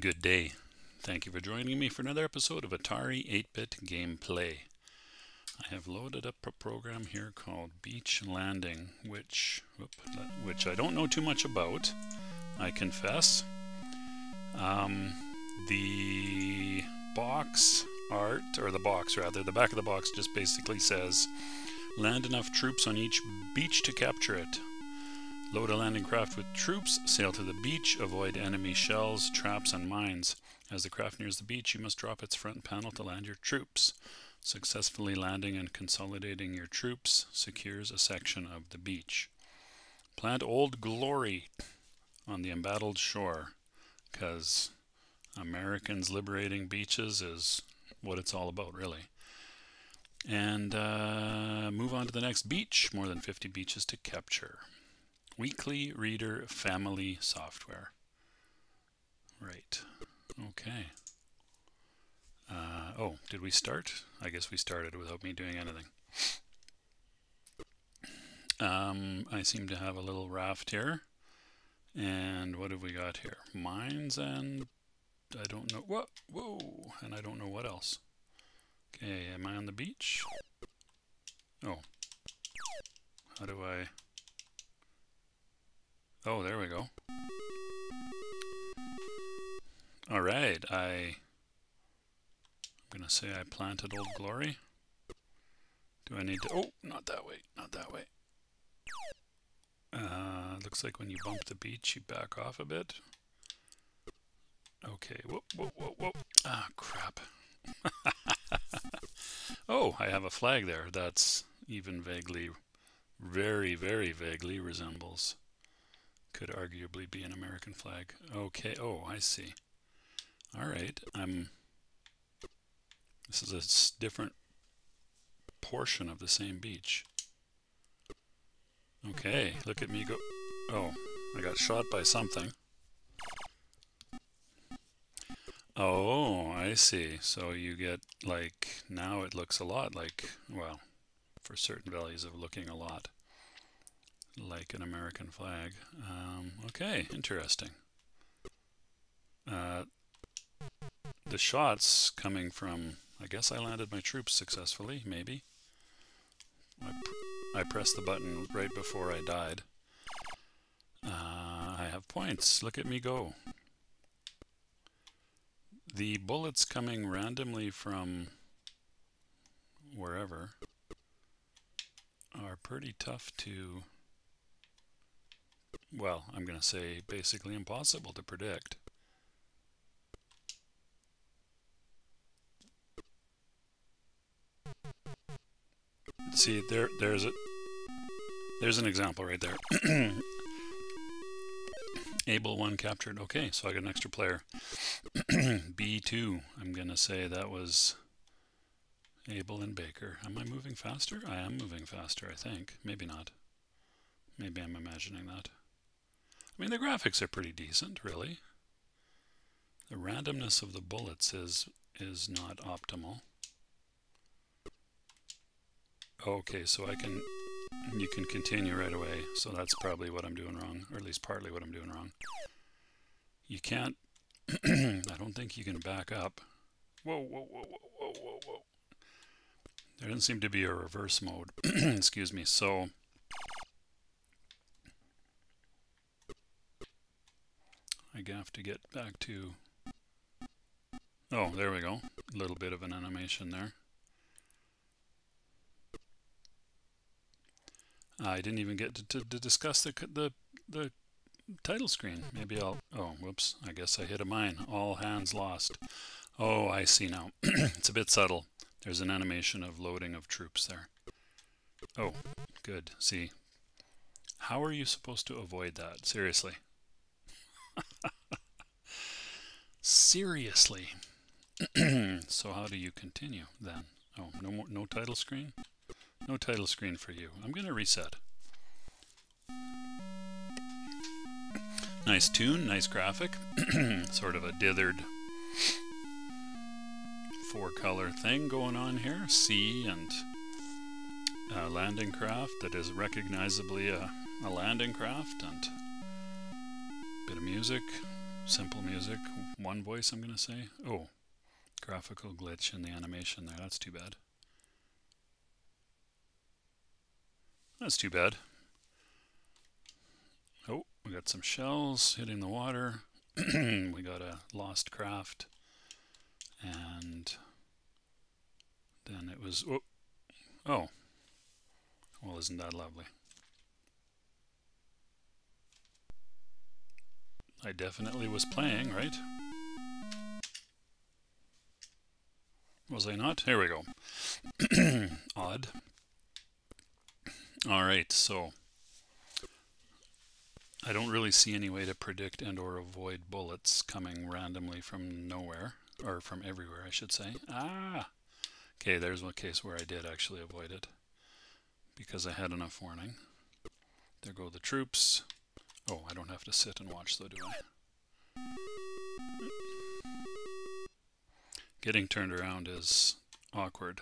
Good day. Thank you for joining me for another episode of Atari 8-Bit Gameplay. I have loaded up a program here called Beach Landing, which, whoop, which I don't know too much about, I confess. Um, the box art, or the box rather, the back of the box just basically says, land enough troops on each beach to capture it. Load a landing craft with troops, sail to the beach, avoid enemy shells, traps, and mines. As the craft nears the beach, you must drop its front panel to land your troops. Successfully landing and consolidating your troops secures a section of the beach. Plant Old Glory on the embattled shore, because Americans liberating beaches is what it's all about, really. And uh, move on to the next beach. More than 50 beaches to capture. Weekly Reader Family Software. Right. Okay. Uh, oh, did we start? I guess we started without me doing anything. Um, I seem to have a little raft here. And what have we got here? Mines and I don't know. What? Whoa! And I don't know what else. Okay, am I on the beach? Oh. How do I... Oh, there we go. Alright, I... I'm gonna say I planted Old Glory. Do I need to... Oh, not that way, not that way. Uh, looks like when you bump the beach, you back off a bit. Okay, whoop, whoop, whoop, whoop. Ah, crap. oh, I have a flag there that's even vaguely, very, very vaguely resembles could arguably be an American flag. Okay, oh, I see. All right, I'm. This is a different portion of the same beach. Okay, look at me go. Oh, I got shot by something. Oh, I see. So you get like, now it looks a lot like, well, for certain values of looking a lot like an American flag. Um, okay, interesting. Uh, the shots coming from, I guess I landed my troops successfully, maybe. I, pr I pressed the button right before I died. Uh, I have points. Look at me go. The bullets coming randomly from wherever are pretty tough to well, I'm going to say basically impossible to predict. See, there, there's a, there's an example right there. Able 1 captured. Okay, so I got an extra player. B2, I'm going to say that was Able and Baker. Am I moving faster? I am moving faster, I think. Maybe not. Maybe I'm imagining that. I mean, the graphics are pretty decent, really. The randomness of the bullets is is not optimal. Okay, so I can, you can continue right away. So that's probably what I'm doing wrong, or at least partly what I'm doing wrong. You can't, I don't think you can back up. Whoa, whoa, whoa, whoa, whoa, whoa, whoa. There doesn't seem to be a reverse mode. Excuse me. So I have to get back to... Oh, there we go. A little bit of an animation there. I didn't even get to, to, to discuss the, the, the title screen. Maybe I'll... Oh, whoops. I guess I hit a mine. All hands lost. Oh, I see now. it's a bit subtle. There's an animation of loading of troops there. Oh, good. See. How are you supposed to avoid that? Seriously. Seriously. so how do you continue then? Oh, no more, no title screen? No title screen for you. I'm going to reset. Nice tune, nice graphic. sort of a dithered four color thing going on here. Sea and a landing craft that is recognizably a, a landing craft and bit of music. simple music, one voice I'm going to say. Oh, graphical glitch in the animation there, that's too bad. That's too bad. Oh, we got some shells hitting the water. we got a lost craft. And then it was, oh, oh, well isn't that lovely. I definitely was playing, right? Was I not? Here we go. Odd. Alright, so I don't really see any way to predict and or avoid bullets coming randomly from nowhere, or from everywhere I should say. Ah! Okay, there's one case where I did actually avoid it, because I had enough warning. There go the troops. Oh, I don't have to sit and watch though, do I? Getting turned around is awkward.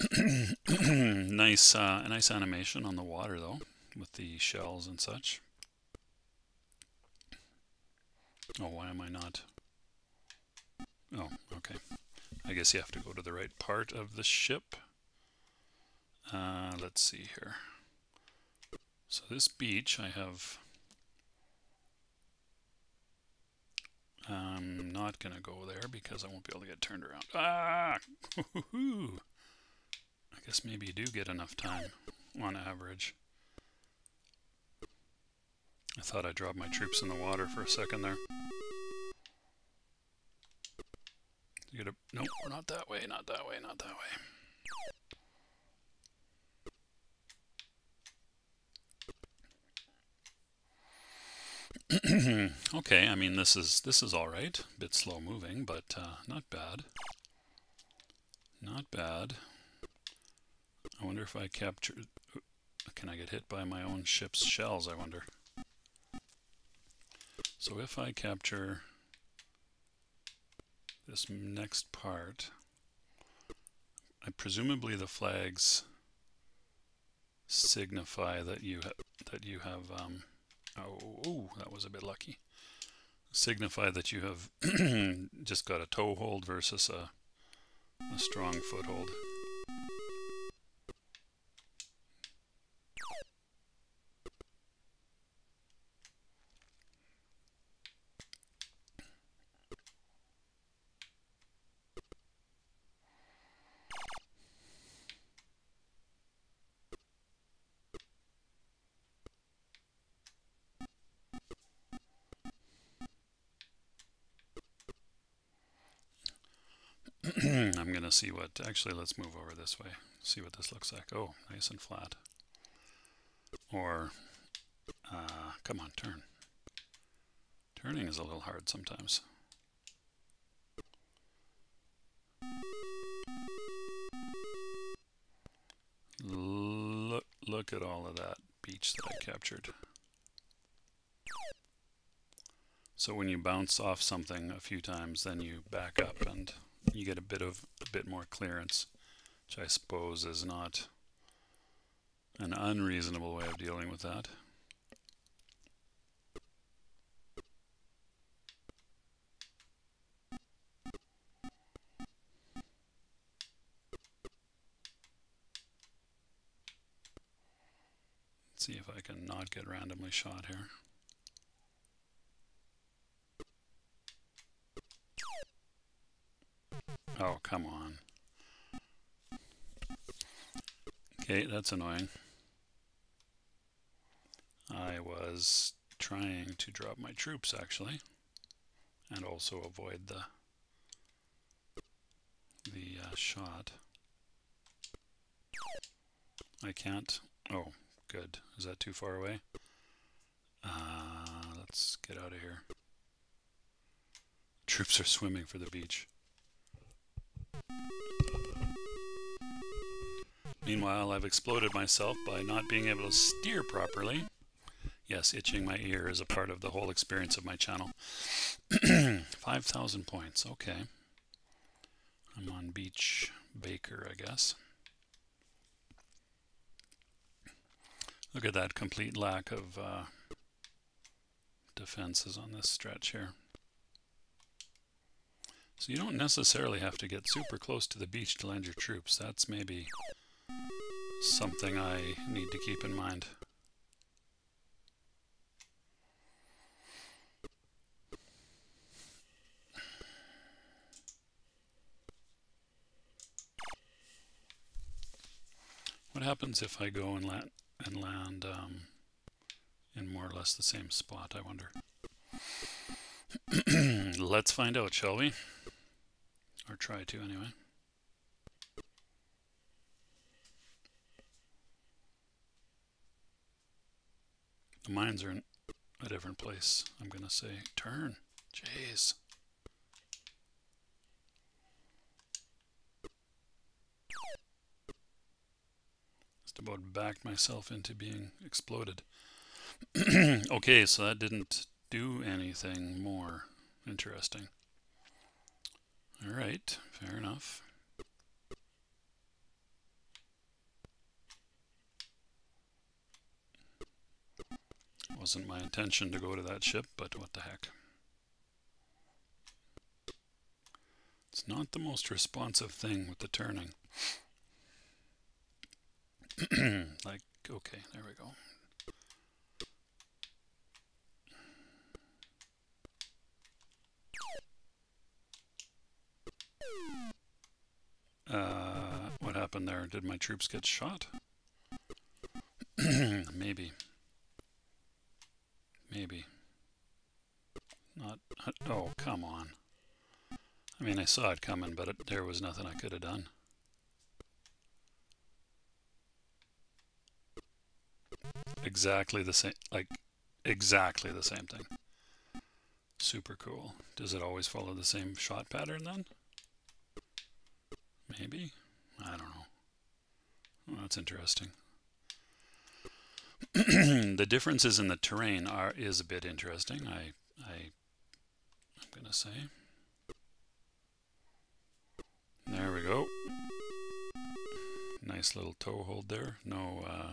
nice, uh, nice animation on the water though, with the shells and such. Oh, why am I not? Oh, okay. I guess you have to go to the right part of the ship. Uh, let's see here. So this beach I have... I'm not going to go there because I won't be able to get turned around. Ah! I guess maybe you do get enough time on average. I thought I dropped my troops in the water for a second there. You get a, nope, not that way, not that way, not that way. okay, I mean this is this is all right. A bit slow moving, but uh, not bad. Not bad. I wonder if I capture... Can I get hit by my own ship's shells, I wonder. So if I capture this next part, I presumably the flags signify that you that you have um, Oh, that was a bit lucky. Signify that you have just got a toe hold versus a, a strong foothold. I'm going to see what, actually let's move over this way, see what this looks like. Oh, nice and flat. Or, uh, come on, turn. Turning is a little hard sometimes. Look, look at all of that beach that I captured. So when you bounce off something a few times, then you back up and you get a bit of a bit more clearance, which I suppose is not an unreasonable way of dealing with that. See if I can not get randomly shot here. Oh, come on. Okay, that's annoying. I was trying to drop my troops, actually, and also avoid the the uh, shot. I can't. Oh, good. Is that too far away? Uh, let's get out of here. Troops are swimming for the beach. Meanwhile, I've exploded myself by not being able to steer properly. Yes, itching my ear is a part of the whole experience of my channel. 5,000 points, okay. I'm on Beach Baker, I guess. Look at that complete lack of uh, defenses on this stretch here. So you don't necessarily have to get super close to the beach to land your troops. That's maybe something I need to keep in mind. What happens if I go and land and land um, in more or less the same spot, I wonder. Let's find out, shall we? Or try to, anyway. The mines are in a different place. I'm going to say turn. Jeez. Just about backed myself into being exploded. okay, so that didn't do anything more interesting. Alright, fair enough. Wasn't my intention to go to that ship, but what the heck. It's not the most responsive thing with the turning. like, okay, there we go. Uh, what happened there? Did my troops get shot? Maybe. Maybe. Not. Oh, come on. I mean, I saw it coming, but it, there was nothing I could have done. Exactly the same, like, exactly the same thing. Super cool. Does it always follow the same shot pattern then? Maybe? I don't know. Well, that's interesting. the differences in the terrain are is a bit interesting. I I I'm gonna say. There we go. Nice little toe hold there. No uh,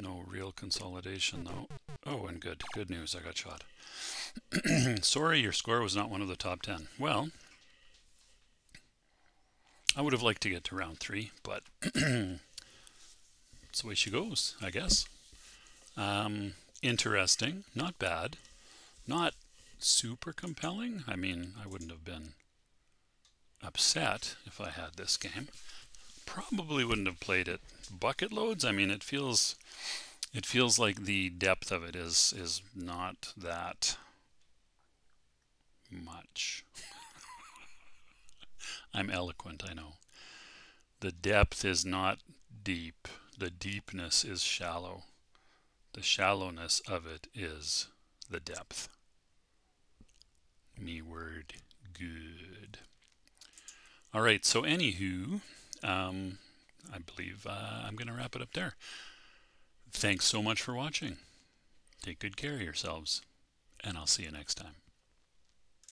no real consolidation though. Oh, and good. Good news. I got shot. Sorry, your score was not one of the top 10. Well, I would have liked to get to round three, but that's the way she goes, I guess. Um, interesting. Not bad. Not super compelling. I mean, I wouldn't have been upset if I had this game. Probably wouldn't have played it bucket loads. I mean, it feels it feels like the depth of it is is not that much. I'm eloquent, I know. The depth is not deep. The deepness is shallow. The shallowness of it is the depth. Me word good. All right, so anywho, um, I believe uh, I'm going to wrap it up there. Thanks so much for watching. Take good care of yourselves, and I'll see you next time.